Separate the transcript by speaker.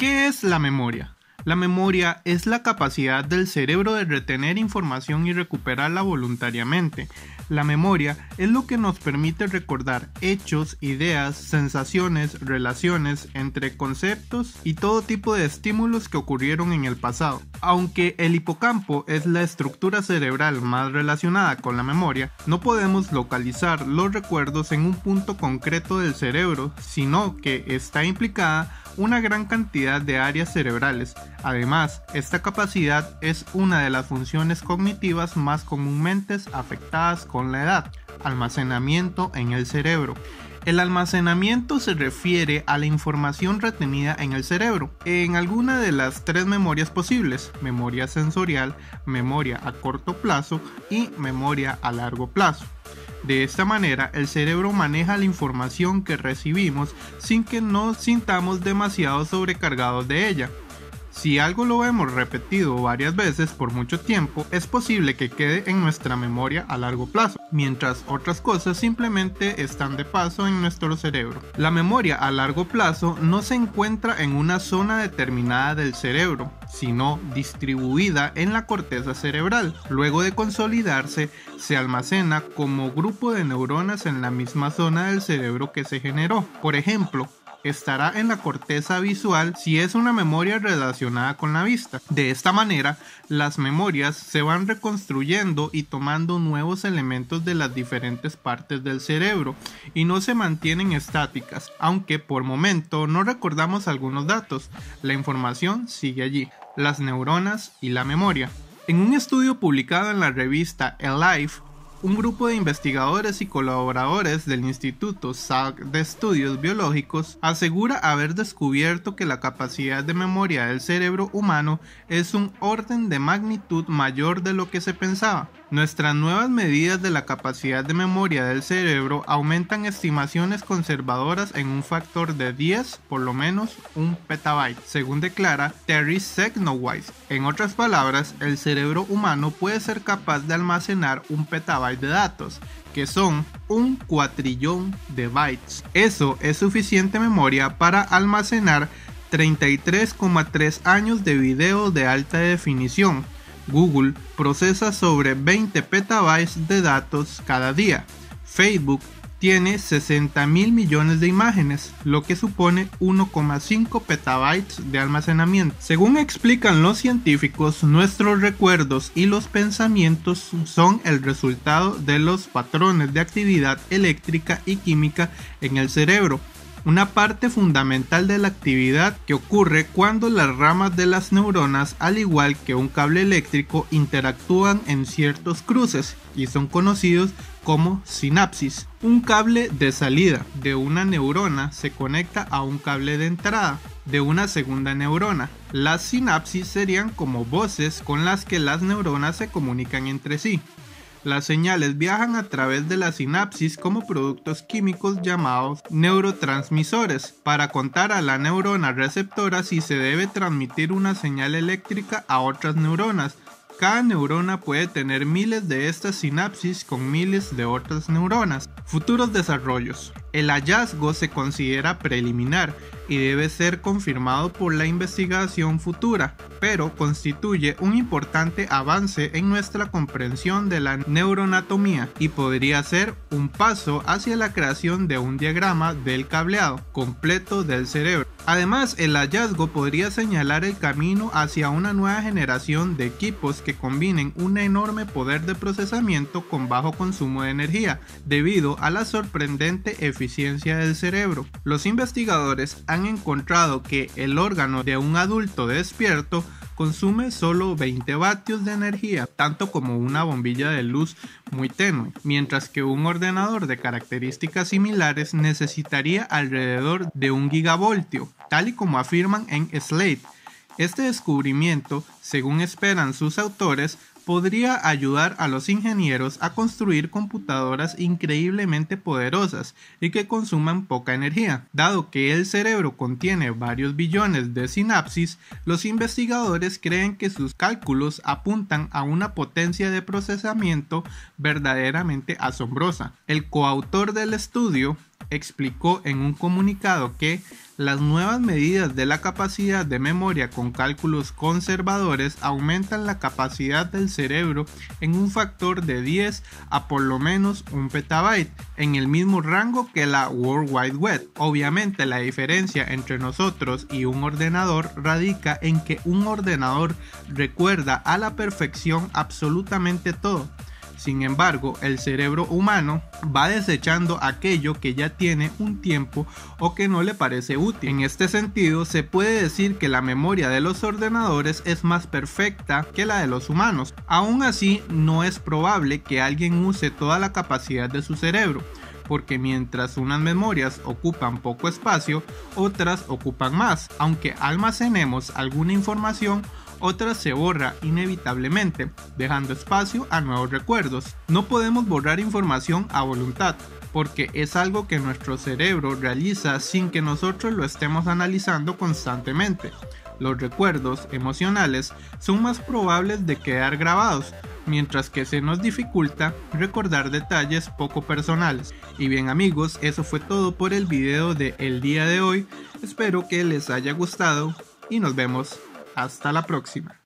Speaker 1: ¿Qué es la memoria? La memoria es la capacidad del cerebro de retener información y recuperarla voluntariamente. La memoria es lo que nos permite recordar hechos, ideas, sensaciones, relaciones entre conceptos y todo tipo de estímulos que ocurrieron en el pasado. Aunque el hipocampo es la estructura cerebral más relacionada con la memoria, no podemos localizar los recuerdos en un punto concreto del cerebro, sino que está implicada una gran cantidad de áreas cerebrales. Además, esta capacidad es una de las funciones cognitivas más comúnmente afectadas con la edad, almacenamiento en el cerebro. El almacenamiento se refiere a la información retenida en el cerebro, en alguna de las tres memorias posibles, memoria sensorial, memoria a corto plazo y memoria a largo plazo. De esta manera, el cerebro maneja la información que recibimos sin que nos sintamos demasiado sobrecargados de ella. Si algo lo hemos repetido varias veces por mucho tiempo, es posible que quede en nuestra memoria a largo plazo, mientras otras cosas simplemente están de paso en nuestro cerebro. La memoria a largo plazo no se encuentra en una zona determinada del cerebro, sino distribuida en la corteza cerebral. Luego de consolidarse, se almacena como grupo de neuronas en la misma zona del cerebro que se generó. Por ejemplo, estará en la corteza visual si es una memoria relacionada con la vista. De esta manera, las memorias se van reconstruyendo y tomando nuevos elementos de las diferentes partes del cerebro y no se mantienen estáticas, aunque por momento no recordamos algunos datos. La información sigue allí, las neuronas y la memoria. En un estudio publicado en la revista Life, un grupo de investigadores y colaboradores del Instituto Salk de Estudios Biológicos asegura haber descubierto que la capacidad de memoria del cerebro humano es un orden de magnitud mayor de lo que se pensaba. Nuestras nuevas medidas de la capacidad de memoria del cerebro aumentan estimaciones conservadoras en un factor de 10, por lo menos un petabyte, según declara Terry Segnowise. En otras palabras, el cerebro humano puede ser capaz de almacenar un petabyte de datos, que son un cuatrillón de bytes. Eso es suficiente memoria para almacenar 33,3 años de video de alta definición Google procesa sobre 20 petabytes de datos cada día. Facebook tiene 60 mil millones de imágenes, lo que supone 1,5 petabytes de almacenamiento. Según explican los científicos, nuestros recuerdos y los pensamientos son el resultado de los patrones de actividad eléctrica y química en el cerebro una parte fundamental de la actividad que ocurre cuando las ramas de las neuronas, al igual que un cable eléctrico, interactúan en ciertos cruces y son conocidos como sinapsis. Un cable de salida de una neurona se conecta a un cable de entrada de una segunda neurona. Las sinapsis serían como voces con las que las neuronas se comunican entre sí. Las señales viajan a través de la sinapsis como productos químicos llamados neurotransmisores para contar a la neurona receptora si se debe transmitir una señal eléctrica a otras neuronas. Cada neurona puede tener miles de estas sinapsis con miles de otras neuronas. Futuros desarrollos. El hallazgo se considera preliminar y debe ser confirmado por la investigación futura, pero constituye un importante avance en nuestra comprensión de la neuroanatomía y podría ser un paso hacia la creación de un diagrama del cableado completo del cerebro. Además, el hallazgo podría señalar el camino hacia una nueva generación de equipos que combinen un enorme poder de procesamiento con bajo consumo de energía, debido a la sorprendente eficiencia del cerebro. Los investigadores han encontrado que el órgano de un adulto despierto consume solo 20 vatios de energía, tanto como una bombilla de luz muy tenue, mientras que un ordenador de características similares necesitaría alrededor de un gigavoltio, tal y como afirman en Slate. Este descubrimiento, según esperan sus autores, podría ayudar a los ingenieros a construir computadoras increíblemente poderosas y que consuman poca energía. Dado que el cerebro contiene varios billones de sinapsis, los investigadores creen que sus cálculos apuntan a una potencia de procesamiento verdaderamente asombrosa. El coautor del estudio explicó en un comunicado que las nuevas medidas de la capacidad de memoria con cálculos conservadores aumentan la capacidad del cerebro en un factor de 10 a por lo menos un petabyte, en el mismo rango que la World Wide Web. Obviamente la diferencia entre nosotros y un ordenador radica en que un ordenador recuerda a la perfección absolutamente todo sin embargo, el cerebro humano va desechando aquello que ya tiene un tiempo o que no le parece útil. En este sentido, se puede decir que la memoria de los ordenadores es más perfecta que la de los humanos. Aún así, no es probable que alguien use toda la capacidad de su cerebro porque mientras unas memorias ocupan poco espacio, otras ocupan más. Aunque almacenemos alguna información, otra se borra inevitablemente, dejando espacio a nuevos recuerdos. No podemos borrar información a voluntad, porque es algo que nuestro cerebro realiza sin que nosotros lo estemos analizando constantemente. Los recuerdos emocionales son más probables de quedar grabados, mientras que se nos dificulta recordar detalles poco personales. Y bien amigos, eso fue todo por el video de el día de hoy. Espero que les haya gustado y nos vemos hasta la próxima.